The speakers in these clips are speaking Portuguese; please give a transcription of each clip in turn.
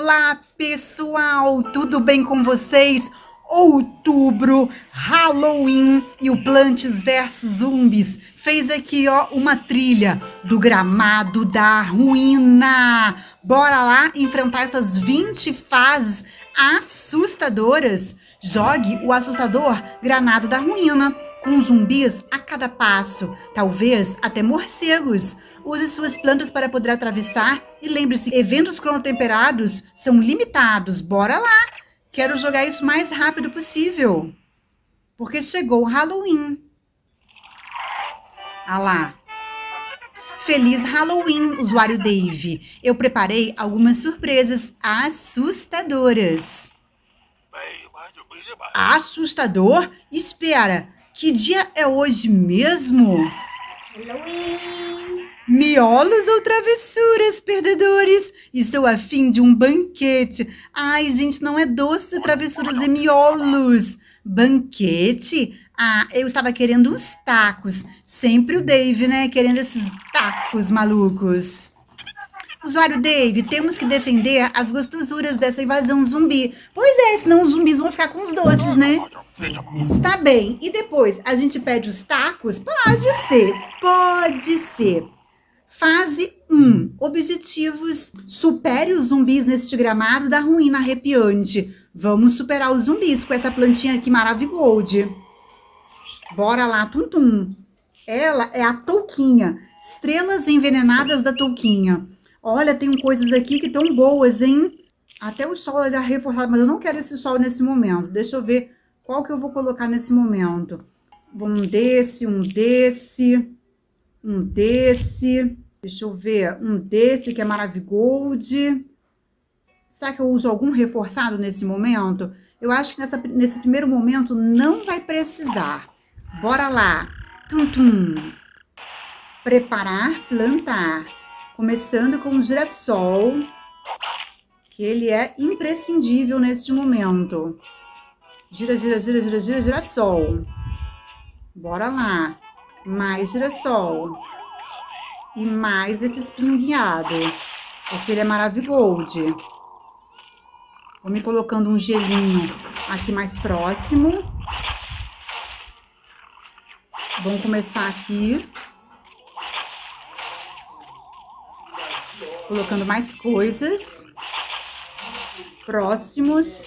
Olá, pessoal, tudo bem com vocês? Outubro, Halloween e o Plantes vs Zumbis fez aqui, ó, uma trilha do gramado da ruína. Bora lá enfrentar essas 20 fases assustadoras? Jogue o assustador Granado da Ruína com zumbis a cada passo, talvez até morcegos. Use suas plantas para poder atravessar e lembre-se, eventos cronotemperados são limitados. Bora lá! Quero jogar isso o mais rápido possível. Porque chegou o Halloween. Ah lá. Feliz Halloween, usuário Dave. Eu preparei algumas surpresas assustadoras. Assustador? Espera, que dia é hoje mesmo? Halloween. Miolos ou travessuras, perdedores? Estou afim de um banquete. Ai, gente, não é doce, travessuras e miolos. Banquete? Ah, eu estava querendo uns tacos. Sempre o Dave, né? Querendo esses tacos malucos. Usuário Dave, temos que defender as gostosuras dessa invasão zumbi. Pois é, senão os zumbis vão ficar com os doces, né? Está bem. E depois, a gente pede os tacos? Pode ser, pode ser. Fase 1. Objetivos. Supere os zumbis neste gramado da ruína arrepiante. Vamos superar os zumbis com essa plantinha aqui maravigold. Bora lá, tum tum. Ela é a touquinha. Estrelas envenenadas da touquinha. Olha, tem coisas aqui que estão boas, hein? Até o sol é reforçado, mas eu não quero esse sol nesse momento. Deixa eu ver qual que eu vou colocar nesse momento. Um desse, um desse, um desse. Deixa eu ver, um desse que é Maravigold. Será que eu uso algum reforçado nesse momento? Eu acho que nessa, nesse primeiro momento não vai precisar. Bora lá. Tum, tum. Preparar, plantar. Começando com o girassol, que ele é imprescindível neste momento. Gira, gira, gira, gira, gira, girassol. Bora lá. Mais girassol e mais desse espinho guiado, porque ele é maravilhoso. Vou me colocando um gelinho aqui mais próximo. Vamos começar aqui. Colocando mais coisas. Próximos.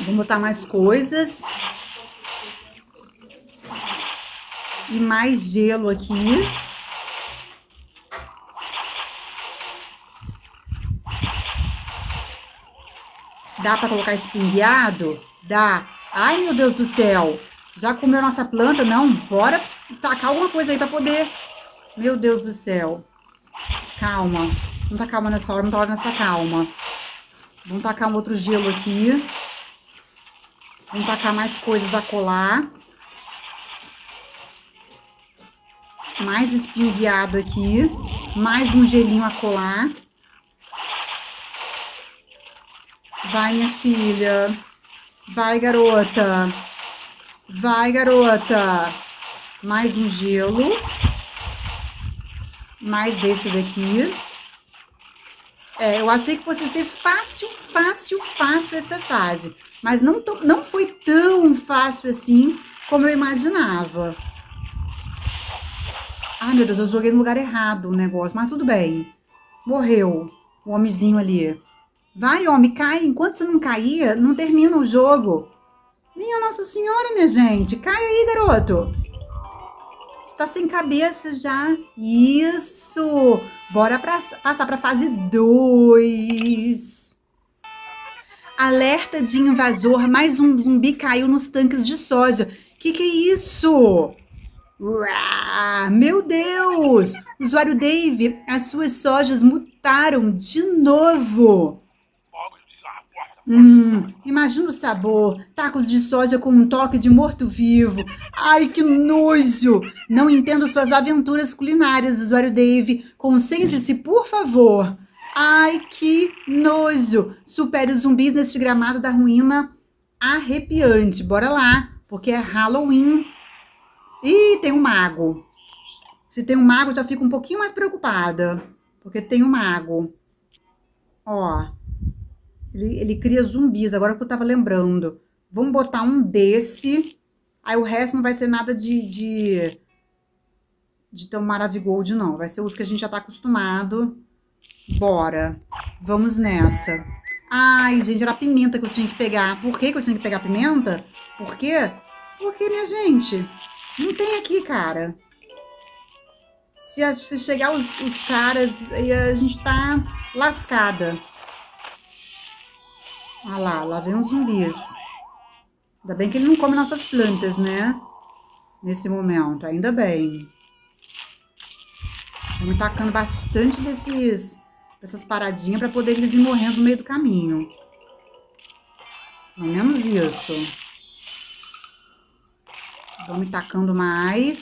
Vou botar mais coisas. E mais gelo aqui. Dá para colocar espingueado? Dá. Ai, meu Deus do céu. Já comeu nossa planta? Não, bora tacar alguma coisa aí para poder. Meu Deus do céu. Calma. Não tá calma nessa hora, não tá hora nessa calma. Vamos tacar um outro gelo aqui. Vamos tacar mais coisas a colar. Mais espinho guiado aqui, mais um gelinho a colar. Vai, minha filha. Vai, garota. Vai, garota. Mais um gelo. Mais desse daqui. É, eu achei que fosse ser fácil, fácil, fácil essa fase. Mas não, não foi tão fácil assim como eu imaginava. Ai, meu Deus, eu joguei no lugar errado o negócio, mas tudo bem. Morreu o homenzinho ali. Vai, homem, cai. Enquanto você não cair, não termina o jogo. Minha Nossa Senhora, minha gente. Cai aí, garoto. Você tá sem cabeça já. Isso. Bora pra, passar pra fase 2. Alerta de invasor. Mais um zumbi caiu nos tanques de soja. Que que é isso? Uau, meu Deus! Usuário Dave, as suas sojas mutaram de novo. Hum, imagina o sabor. Tacos de soja com um toque de morto-vivo. Ai, que nojo! Não entendo suas aventuras culinárias, usuário Dave. Concentre-se, por favor. Ai, que nojo! Supere os zumbis neste gramado da ruína arrepiante. Bora lá, porque é Halloween. Ih, tem um mago. Se tem um mago, já fico um pouquinho mais preocupada. Porque tem o mago. Ó. Ele, ele cria zumbis, agora que eu tava lembrando. Vamos botar um desse. Aí o resto não vai ser nada de... de de um Maravigold, não. Vai ser os que a gente já tá acostumado. Bora. Vamos nessa. Ai, gente, era a pimenta que eu tinha que pegar. Por que, que eu tinha que pegar pimenta? Por quê? Porque, minha gente, não tem aqui, cara. Se, a, se chegar os, os caras, a gente tá lascada. Olha lá, lá vem os zumbis. Ainda bem que ele não come nossas plantas, né? Nesse momento, ainda bem. Estamos tacando bastante desses, dessas paradinhas para poder eles ir morrendo no meio do caminho. Pelo menos isso. Vamos tacando mais.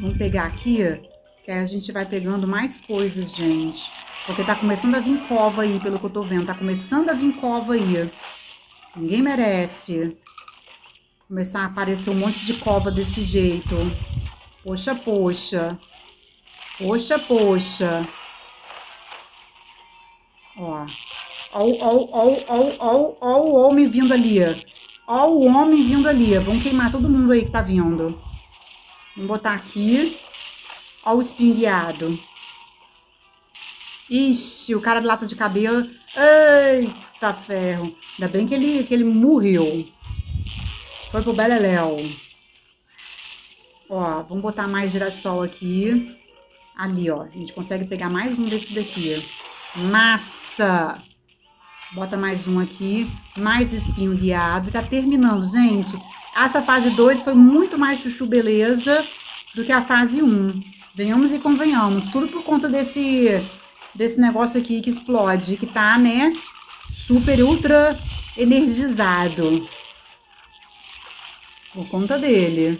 Vamos pegar aqui, que a gente vai pegando mais coisas, gente. Porque tá começando a vir cova aí, pelo que eu tô vendo. Tá começando a vir cova aí. Ninguém merece começar a aparecer um monte de cova desse jeito. Poxa, poxa. Poxa, poxa. Ó. Ó, ó, ó, ó, ó, ó o homem vindo ali. Ó o homem vindo ali. Vamos queimar todo mundo aí que tá vindo. Vamos botar aqui. Ó o espingueado. Ixi, o cara de lata de cabelo. Eita ferro. Ainda bem que ele, que ele morreu. Foi pro Beleléu. Ó, vamos botar mais girassol aqui. Ali, ó. A gente consegue pegar mais um desse daqui. Massa! Bota mais um aqui. Mais espinho guiado. Tá terminando, gente. Essa fase 2 foi muito mais chuchu beleza do que a fase 1. Um. Venhamos e convenhamos. Tudo por conta desse, desse negócio aqui que explode. Que tá, né? Super, ultra energizado. Por conta dele.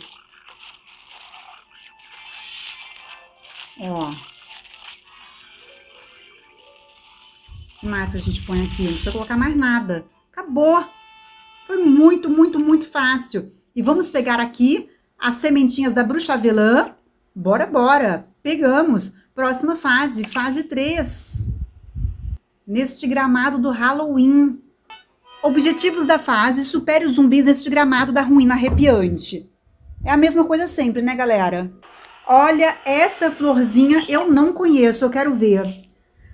Ó. Mais a gente põe aqui? Não precisa colocar mais nada. Acabou. Foi muito, muito, muito fácil. E vamos pegar aqui as sementinhas da bruxa avelã. Bora, bora. Pegamos. Próxima fase, fase 3. Neste gramado do Halloween. Objetivos da fase, supere os zumbis neste gramado da ruína arrepiante. É a mesma coisa sempre, né, galera? Olha, essa florzinha eu não conheço, eu quero ver.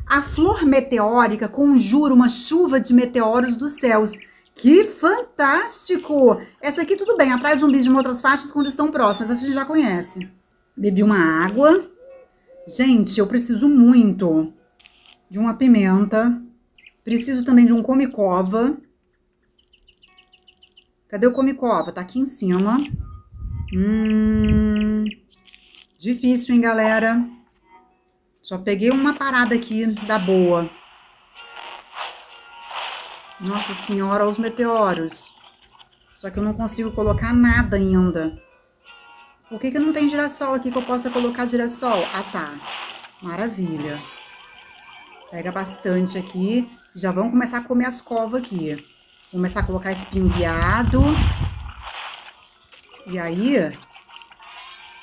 A flor meteórica conjura uma chuva de meteoros dos céus. Que fantástico! Essa aqui tudo bem, atrai zumbis de outras faixas quando estão próximas, essa a gente já conhece. Bebi uma água. Gente, eu preciso muito de uma pimenta. Preciso também de um come-cova. Cadê o come-cova? Tá aqui em cima. Hum... Difícil, hein, galera? Só peguei uma parada aqui da boa. Nossa senhora, os meteoros. Só que eu não consigo colocar nada ainda. Por que, que não tem girassol aqui que eu possa colocar girassol? Ah, tá. Maravilha. Pega bastante aqui. Já vamos começar a comer as covas aqui. Vou começar a colocar espinho. E aí,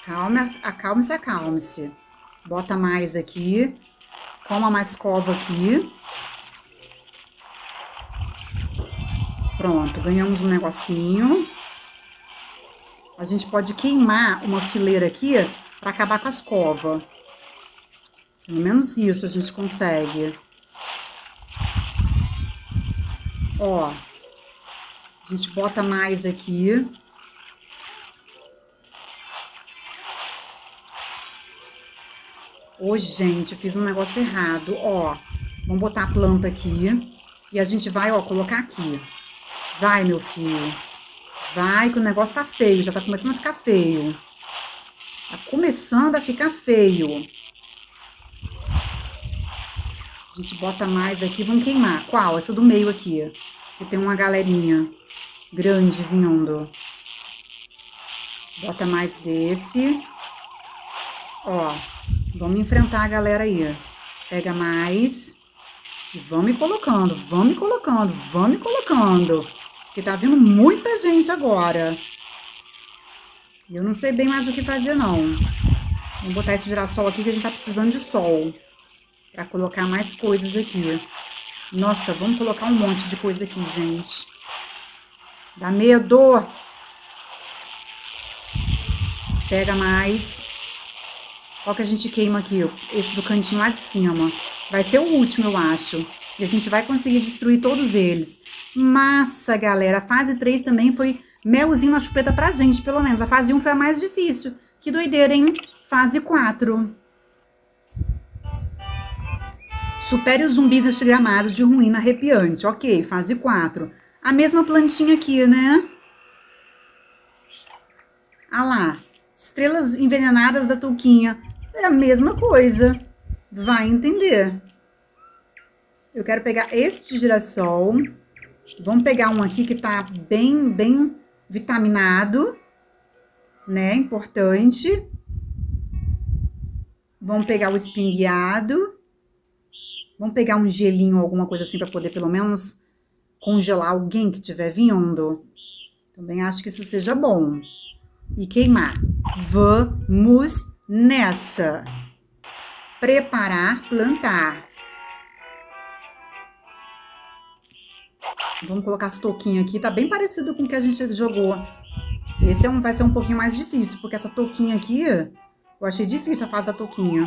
Calma, acalme-se, acalme-se. Bota mais aqui. Coma mais cova aqui. Pronto, ganhamos um negocinho. A gente pode queimar uma fileira aqui para acabar com as covas. Pelo menos isso a gente consegue. Ó, a gente bota mais aqui. Ô, gente, eu fiz um negócio errado. Ó, vamos botar a planta aqui. E a gente vai, ó, colocar aqui. Vai, meu filho. Vai, que o negócio tá feio. Já tá começando a ficar feio. Tá começando a ficar feio. A gente bota mais aqui. Vamos queimar. Qual? Essa do meio aqui. Que tem uma galerinha grande vindo. Bota mais desse. Ó. Vamos enfrentar a galera aí. Pega mais. E vamos colocando, vamos colocando, vamos colocando. Porque tá vindo muita gente agora. E eu não sei bem mais o que fazer, não. Vamos botar esse girassol aqui que a gente tá precisando de sol. Pra colocar mais coisas aqui. Nossa, vamos colocar um monte de coisa aqui, gente. Dá medo. Pega mais. Qual que a gente queima aqui? Esse do cantinho lá de cima. Vai ser o último, eu acho. E a gente vai conseguir destruir todos eles. Massa, galera. A fase 3 também foi melzinho na chupeta pra gente, pelo menos. A fase 1 foi a mais difícil. Que doideira, hein? Fase 4. Supere os zumbis estigamados de ruína arrepiante. Ok, fase 4. A mesma plantinha aqui, né? Ah lá. Estrelas envenenadas da touquinha. É a mesma coisa. Vai entender. Eu quero pegar este girassol. Vamos pegar um aqui que tá bem, bem vitaminado. Né? Importante. Vamos pegar o espingueado. Vamos pegar um gelinho, alguma coisa assim, para poder pelo menos congelar alguém que estiver vindo. Também acho que isso seja bom. E queimar. Vamos nessa. Preparar, plantar. Vamos colocar as touquinhas aqui. Tá bem parecido com o que a gente jogou. Esse é um, vai ser um pouquinho mais difícil, porque essa touquinha aqui, eu achei difícil a fase da touquinha.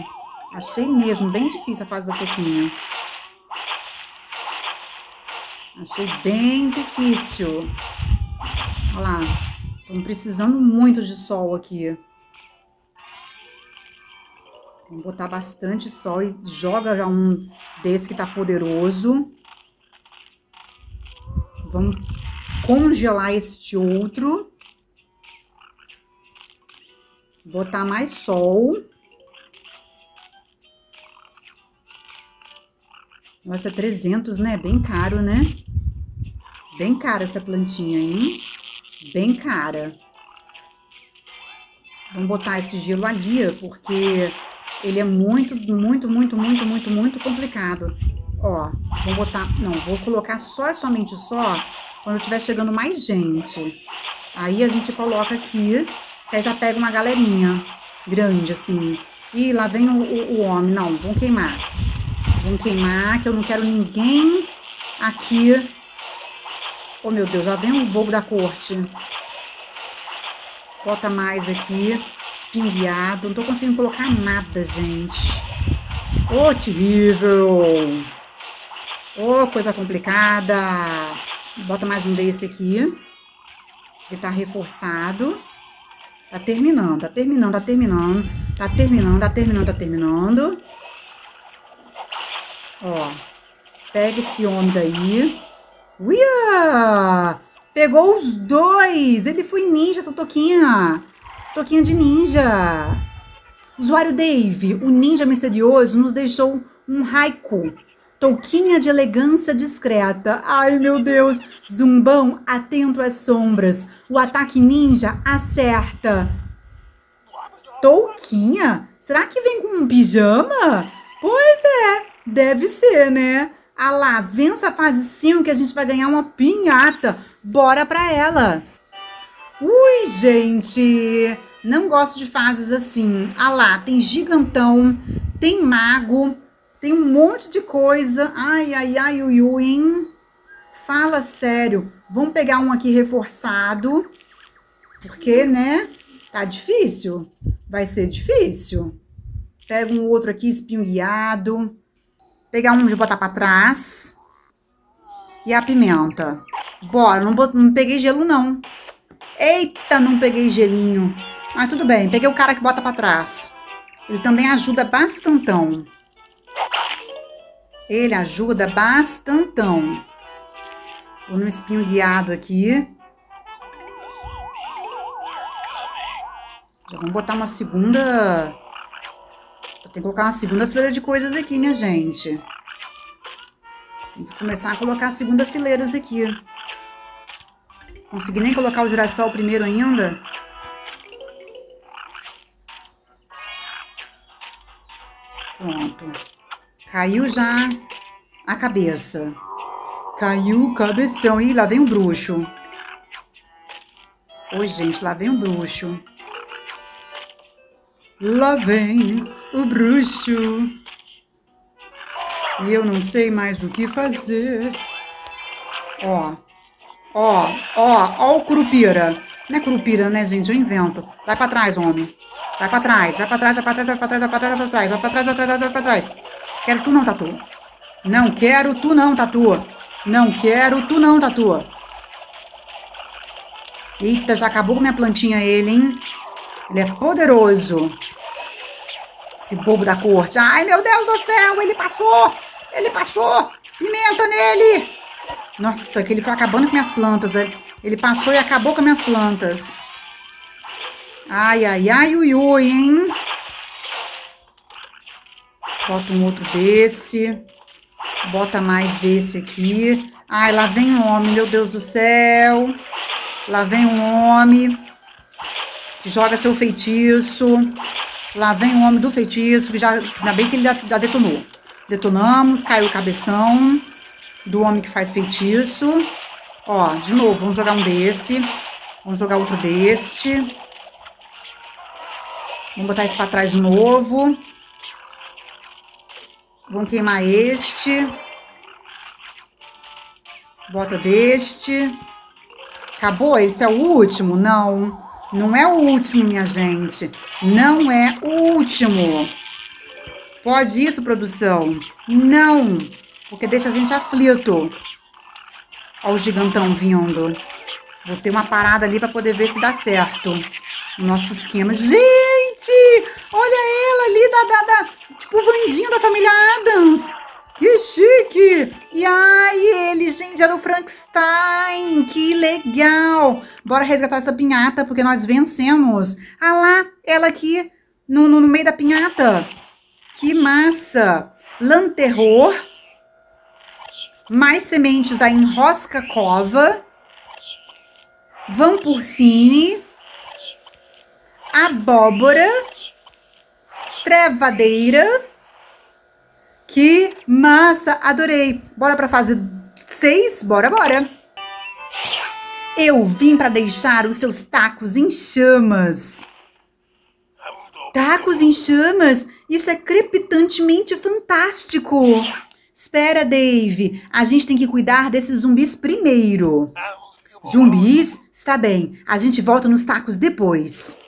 Achei mesmo bem difícil a fase da touquinha. Achei bem difícil. Olha lá. Estamos precisando muito de sol aqui. Vamos botar bastante sol e joga já um desse que tá poderoso. Vamos congelar este outro. Botar mais sol. Nossa, 300, né? Bem caro, né? Bem cara essa plantinha, hein? Bem cara. Vamos botar esse gelo ali, porque ele é muito, muito, muito, muito, muito, muito complicado. Ó, vou botar... Não, vou colocar só e somente só quando tiver chegando mais gente. Aí a gente coloca aqui, aí já pega uma galerinha grande, assim. Ih, lá vem o, o, o homem. Não, vamos queimar. Vamos queimar, que eu não quero ninguém aqui. Oh, meu Deus, já vem o bobo da corte. Bota mais aqui. Espingueado. Não tô conseguindo colocar nada, gente. Ô, oh, terrível. Ô, oh, coisa complicada. Bota mais um desse aqui. Ele tá reforçado. Tá terminando, tá terminando, tá terminando. Tá terminando, tá terminando, tá terminando. Ó, pega esse homem daí. Uia! Pegou os dois! Ele foi ninja, essa toquinha. Toquinha de ninja. Usuário Dave, o ninja misterioso, nos deixou um haiku. Touquinha de elegância discreta. Ai, meu Deus. Zumbão, atento às sombras. O ataque ninja acerta. Touquinha? Será que vem com um pijama? Pois é. Deve ser, né? Ah lá, vença a fase 5 que a gente vai ganhar uma pinhata. Bora pra ela. Ui, gente, não gosto de fases assim. Ah lá, tem gigantão, tem mago, tem um monte de coisa. Ai, ai, ai, ui, ui, hein? Fala sério. Vamos pegar um aqui reforçado. Porque, né? Tá difícil. Vai ser difícil. Pega um outro aqui espinho guiado. Pegar um de botar pra trás. E a pimenta. Bora, não, não peguei gelo, não. Eita, não peguei gelinho. Mas tudo bem, peguei o cara que bota pra trás. Ele também ajuda bastantão. Ele ajuda bastantão. Vou no espinho guiado aqui. Já vamos botar uma segunda tem que colocar uma segunda fileira de coisas aqui, minha gente. Tem que começar a colocar segunda fileiras aqui. Consegui nem colocar o girassol primeiro ainda. Pronto. Caiu já a cabeça. Caiu o cabeção. Ih, lá vem um bruxo. Oi, gente, lá vem um bruxo. Lá vem o bruxo. E eu não sei mais o que fazer. Ó, ó, ó, ó o curupira. Não é curupira, né, gente? Eu invento. Vai pra trás, homem. Vai pra trás, vai pra trás, vai pra trás, vai pra trás, vai pra trás, vai pra trás, vai pra trás, vai pra trás, vai pra trás. Quero tu não, Tatu. Não quero tu não, Tatu. Não quero tu não, Tatu. Eita, já acabou com minha plantinha ele, hein? Ele é poderoso. Esse bobo da corte. Ai, meu Deus do céu, ele passou. Ele passou. Pimenta nele. Nossa, que ele foi acabando com minhas plantas. Ele passou e acabou com minhas plantas. Ai, ai, ai, ui, ui, hein? Bota um outro desse. Bota mais desse aqui. Ai, lá vem um homem, meu Deus do céu. Lá vem um homem que joga seu feitiço. Lá vem o homem do feitiço, que já, ainda bem que ele já, já detonou. Detonamos, caiu o cabeção do homem que faz feitiço. Ó, de novo, vamos jogar um desse. Vamos jogar outro deste. Vamos botar esse pra trás de novo. Vamos queimar este. Bota deste. Acabou? Esse é o último? Não, não é o último, minha gente. Não é o último. Pode isso, produção? Não, porque deixa a gente aflito. Olha o gigantão vindo. Vou ter uma parada ali para poder ver se dá certo. O nosso esquema. Gente, olha ela ali da, da, da tipo Vandinha da família Adams. Que chique! E ai, ele, gente, era o Frankenstein! Que legal! Bora resgatar essa pinhata, porque nós vencemos. Ah lá, ela aqui, no, no, no meio da pinhata. Que massa! Lanterror. Mais sementes da Enrosca Cova. Vampurcine. Abóbora. Trevadeira que massa! Adorei! Bora pra fase 6? Bora, bora! Eu vim para deixar os seus tacos em chamas. Tacos em chamas? Isso é crepitantemente fantástico! Espera, Dave. A gente tem que cuidar desses zumbis primeiro. Zumbis? Está bem. A gente volta nos tacos depois.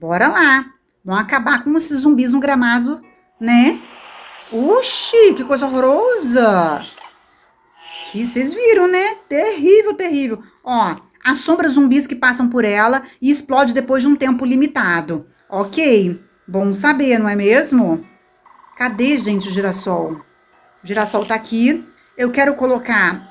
Bora lá. Vamos acabar com esses zumbis no gramado, né? Oxi, que coisa horrorosa. Que vocês viram, né? Terrível, terrível. Ó, as sombras zumbis que passam por ela e explode depois de um tempo limitado. Ok, bom saber, não é mesmo? Cadê, gente, o girassol? O girassol tá aqui. Eu quero colocar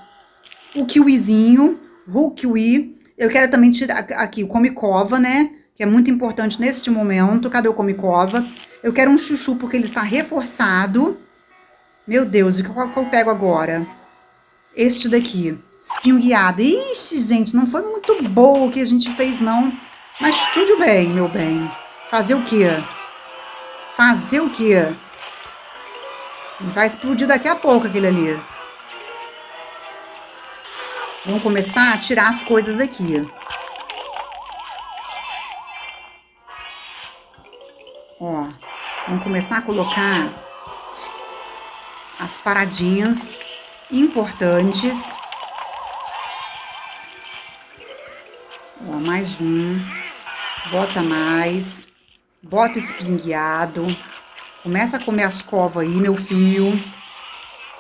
o kiwizinho, o kiwi. Eu quero também tirar aqui o come-cova, né? Que é muito importante neste momento. Cadê o come-cova? Eu quero um chuchu porque ele está reforçado. Meu Deus, qual, qual eu pego agora? Este daqui, espinho guiado. Ixi, gente, não foi muito boa o que a gente fez, não. Mas tudo bem, meu bem. Fazer o quê? Fazer o quê? Vai explodir daqui a pouco aquele ali. Vamos começar a tirar as coisas aqui. Ó. Vamos começar a colocar as paradinhas importantes. Ó, mais um. Bota mais. Bota espingueado. Começa a comer as covas aí, meu filho.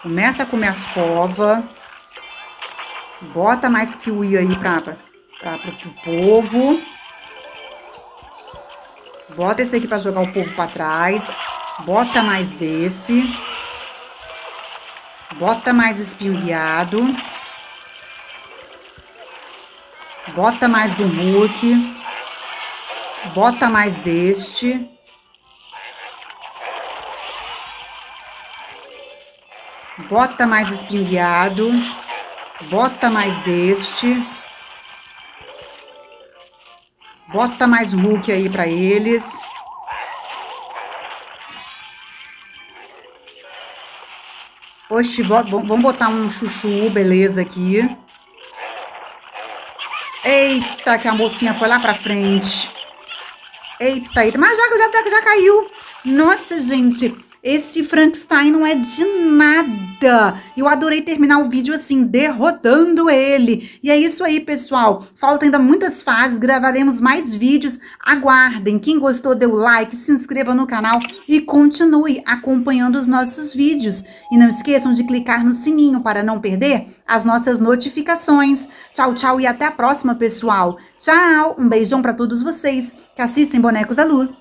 Começa a comer as covas. Bota mais kiwi aí pra, pra, pra, pro povo. Bota esse aqui para jogar o povo para trás. Bota mais desse. Bota mais espinho guiado. Bota mais do Hulk. Bota mais deste. Bota mais espinho guiado. Bota mais deste. Bota mais Hulk aí para eles. Oxi, vamos botar um chuchu, beleza, aqui. Eita, que a mocinha foi lá pra frente. Eita, eita. Mas já, já, já caiu. Nossa, gente. Esse Frankenstein não é de nada. Eu adorei terminar o vídeo assim, derrotando ele. E é isso aí, pessoal. Faltam ainda muitas fases, gravaremos mais vídeos. Aguardem. Quem gostou, dê o like, se inscreva no canal e continue acompanhando os nossos vídeos. E não esqueçam de clicar no sininho para não perder as nossas notificações. Tchau, tchau e até a próxima, pessoal. Tchau. Um beijão para todos vocês que assistem Bonecos da Lua.